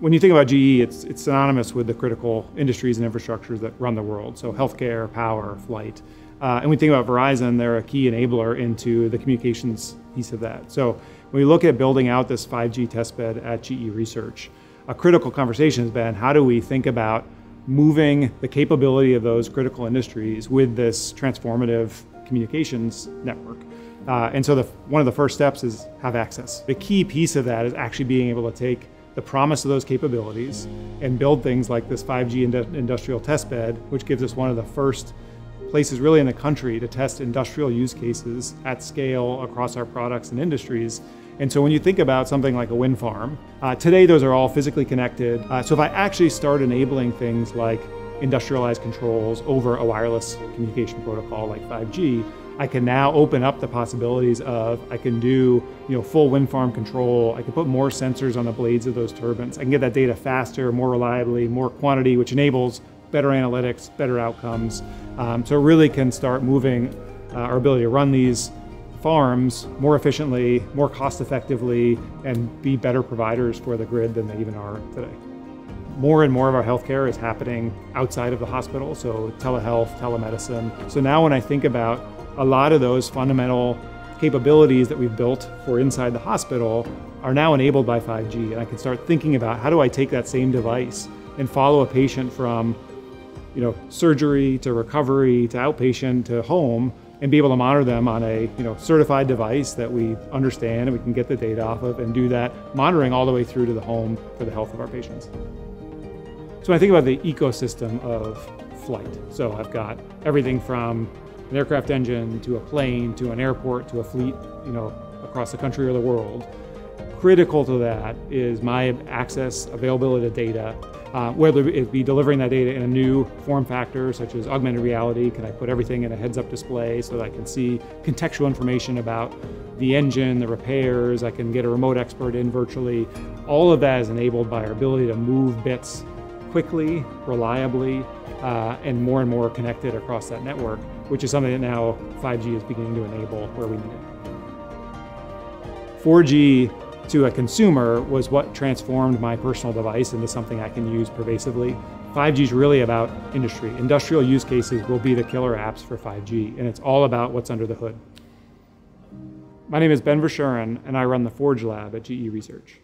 when you think about GE, it's, it's synonymous with the critical industries and infrastructures that run the world. So healthcare, power, flight. Uh, and we think about Verizon, they're a key enabler into the communications piece of that. So when we look at building out this 5G testbed at GE Research, a critical conversation has been how do we think about moving the capability of those critical industries with this transformative communications network. Uh, and so the, one of the first steps is have access. The key piece of that is actually being able to take the promise of those capabilities and build things like this 5G industrial test bed, which gives us one of the first places really in the country to test industrial use cases at scale across our products and industries. And so when you think about something like a wind farm, uh, today those are all physically connected. Uh, so if I actually start enabling things like industrialized controls over a wireless communication protocol like 5G, I can now open up the possibilities of I can do you know full wind farm control. I can put more sensors on the blades of those turbines. I can get that data faster, more reliably, more quantity, which enables better analytics, better outcomes. Um, so it really can start moving uh, our ability to run these farms more efficiently, more cost effectively, and be better providers for the grid than they even are today. More and more of our healthcare is happening outside of the hospital, so telehealth, telemedicine. So now when I think about a lot of those fundamental capabilities that we've built for inside the hospital are now enabled by 5G. And I can start thinking about how do I take that same device and follow a patient from you know, surgery to recovery to outpatient to home and be able to monitor them on a you know, certified device that we understand and we can get the data off of and do that monitoring all the way through to the home for the health of our patients. So when I think about the ecosystem of flight, so I've got everything from an aircraft engine to a plane to an airport to a fleet, you know, across the country or the world. Critical to that is my access, availability to data, uh, whether it be delivering that data in a new form factor such as augmented reality. Can I put everything in a heads-up display so that I can see contextual information about the engine, the repairs, I can get a remote expert in virtually. All of that is enabled by our ability to move bits quickly, reliably, uh, and more and more connected across that network which is something that now 5G is beginning to enable where we need it. 4G to a consumer was what transformed my personal device into something I can use pervasively. 5G is really about industry. Industrial use cases will be the killer apps for 5G, and it's all about what's under the hood. My name is Ben Verschueren, and I run the Forge Lab at GE Research.